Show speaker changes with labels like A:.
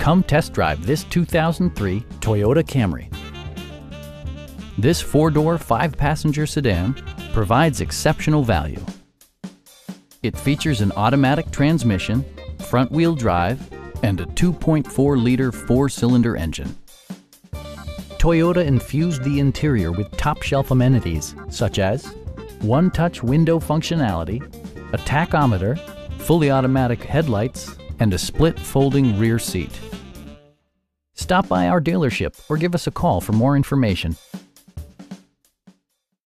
A: Come test drive this 2003 Toyota Camry. This four-door, five-passenger sedan provides exceptional value. It features an automatic transmission, front-wheel drive, and a 2.4-liter four-cylinder engine. Toyota infused the interior with top-shelf amenities such as one-touch window functionality, a tachometer, fully automatic headlights, and a split folding rear seat. Stop by our dealership or give us a call for more information.